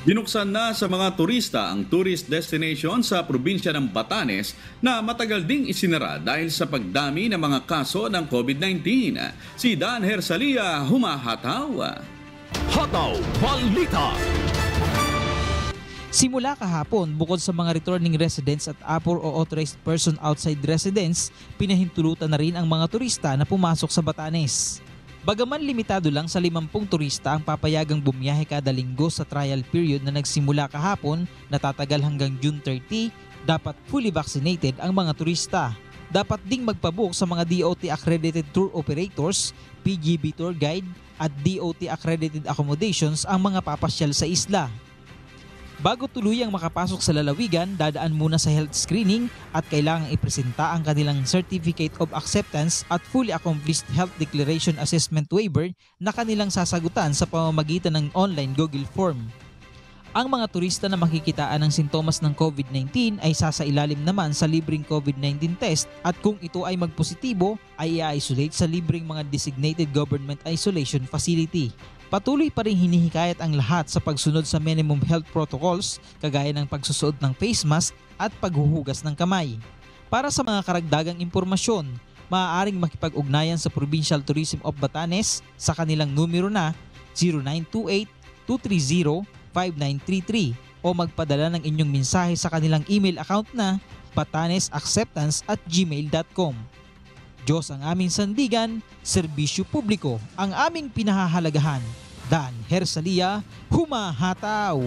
Binuksan na sa mga turista ang tourist destination sa probinsya ng Batanes na matagal ding isinara dahil sa pagdami ng mga kaso ng COVID-19. Si Dan Hersalia humahataw. Hataw Balita. Simula kahapon, bukod sa mga returning residents at APOR o authorized person outside residence, pinahintulutan na rin ang mga turista na pumasok sa Batanes. Bagaman limitado lang sa 50 turista ang papayagang bumiyahe kada linggo sa trial period na nagsimula kahapon na tatagal hanggang June 30, dapat fully vaccinated ang mga turista. Dapat ding magpabook sa mga DOT accredited tour operators, PGB tour guide at DOT accredited accommodations ang mga papasyal sa isla. Bago tuluyang makapasok sa lalawigan, dadaan muna sa health screening at kailangang ipresenta ang kanilang Certificate of Acceptance at Fully Accomplished Health Declaration Assessment Waiver na kanilang sasagutan sa pamamagitan ng online Google Form. Ang mga turista na makikitaan ng sintomas ng COVID-19 ay sasailalim naman sa libreng COVID-19 test at kung ito ay magpositibo ay i-isolate sa libreng mga designated government isolation facility. Patuloy pa rin hinihikayat ang lahat sa pagsunod sa minimum health protocols kagaya ng pagsusuot ng face mask at paghuhugas ng kamay. Para sa mga karagdagang impormasyon, maaaring makipag-ugnayan sa Provincial Tourism of Batanes sa kanilang numero na 0928-230-5933 o magpadala ng inyong mensahe sa kanilang email account na batanesacceptance at gmail.com. Diyos ang aming sandigan, serbisyo publiko ang aming pinahahalagahan. Dan Hersalia, humahataw!